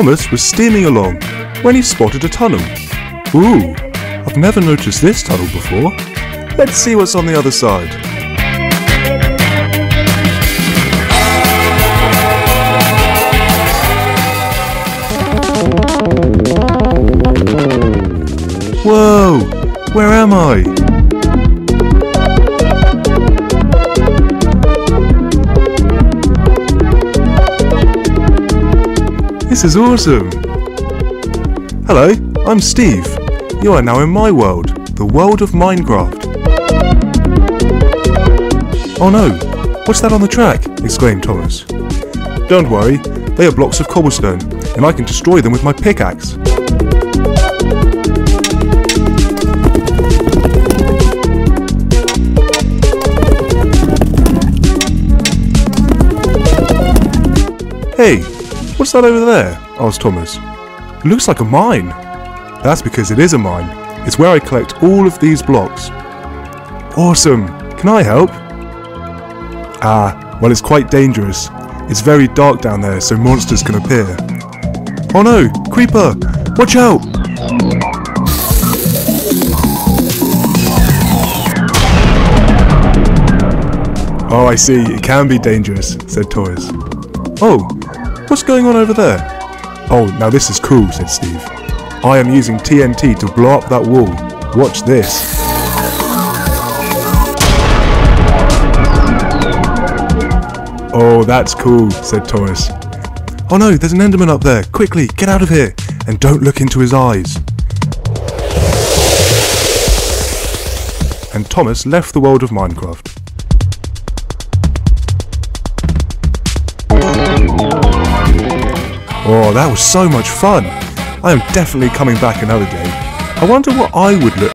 Thomas was steaming along when he spotted a tunnel. Ooh, I've never noticed this tunnel before. Let's see what's on the other side. Whoa! Where am I? This is awesome! Hello, I'm Steve. You are now in my world, the world of Minecraft. Oh no, what's that on the track? exclaimed Thomas. Don't worry, they are blocks of cobblestone, and I can destroy them with my pickaxe. Hey, what's that over there? asked Thomas. It looks like a mine. That's because it is a mine. It's where I collect all of these blocks. Awesome! Can I help? Ah, well it's quite dangerous. It's very dark down there so monsters can appear. Oh no! Creeper! Watch out! Oh, I see. It can be dangerous, said Thomas. Oh, what's going on over there? Oh, now this is cool, said Steve. I am using TNT to blow up that wall. Watch this. Oh, that's cool, said Thomas. Oh no, there's an Enderman up there. Quickly, get out of here. And don't look into his eyes. And Thomas left the world of Minecraft. Oh, that was so much fun. I am definitely coming back another day. I wonder what I would look